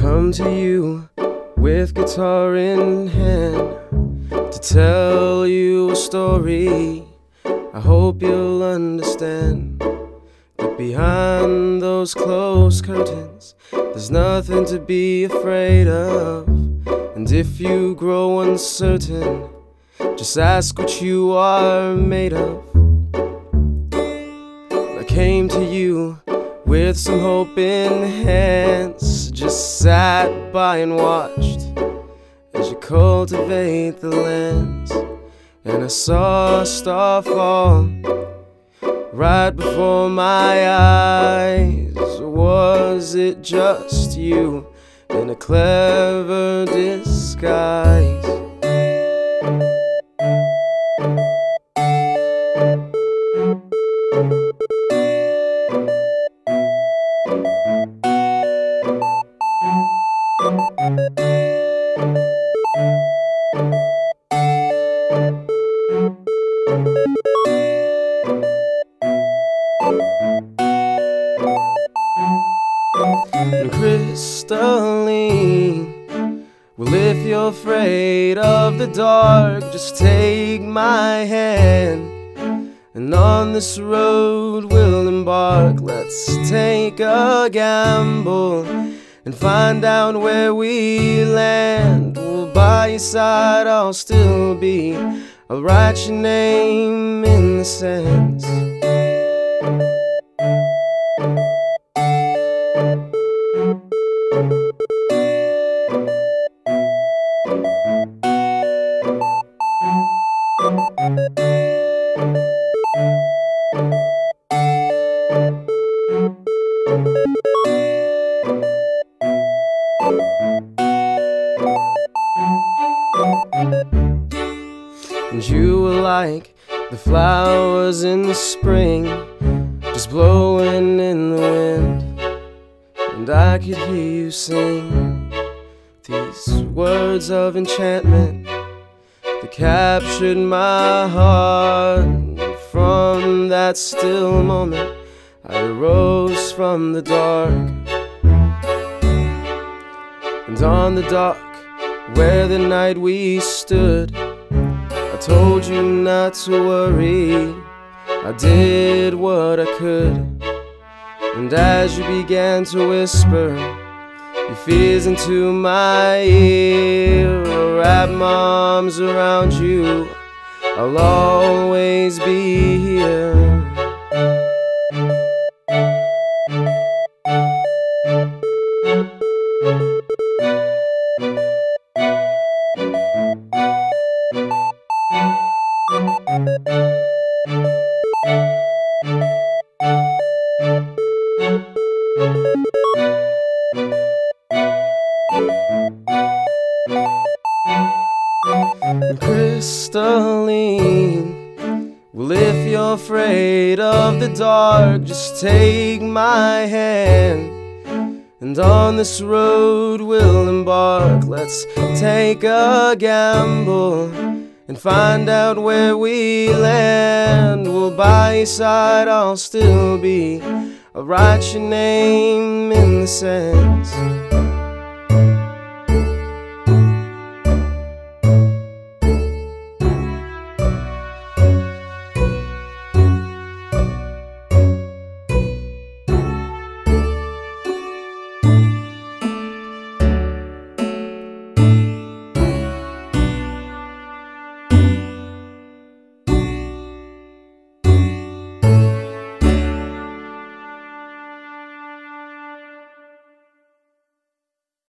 come to you with guitar in hand to tell you a story. I hope you'll understand that behind those closed curtains, there's nothing to be afraid of. And if you grow uncertain, just ask what you are made of. I came to you with some hope in hands, just sat by and watched as you cultivate the lands. And I saw a star fall right before my eyes. Was it just you in a clever disguise? Crystalline. Well, if you're afraid of the dark, just take my hand. And on this road we'll embark. Let's take a gamble and find out where we land. Well, by your side, I'll still be. I'll write your name in the sands. And you were like the flowers in the spring, just blowing in the wind. And I could hear you sing these words of enchantment that captured my heart. From that still moment, I rose from the dark. And on the dock where the night we stood, I told you not to worry. I did what I could. And as you began to whisper your fears into my ear, I wrap my arms around you. I'll always be here. Crystalline. Well, if you're afraid of the dark, just take my hand. And on this road we'll embark. Let's take a gamble and find out where we land. Well, by your side I'll still be. I'll write your name in the sands.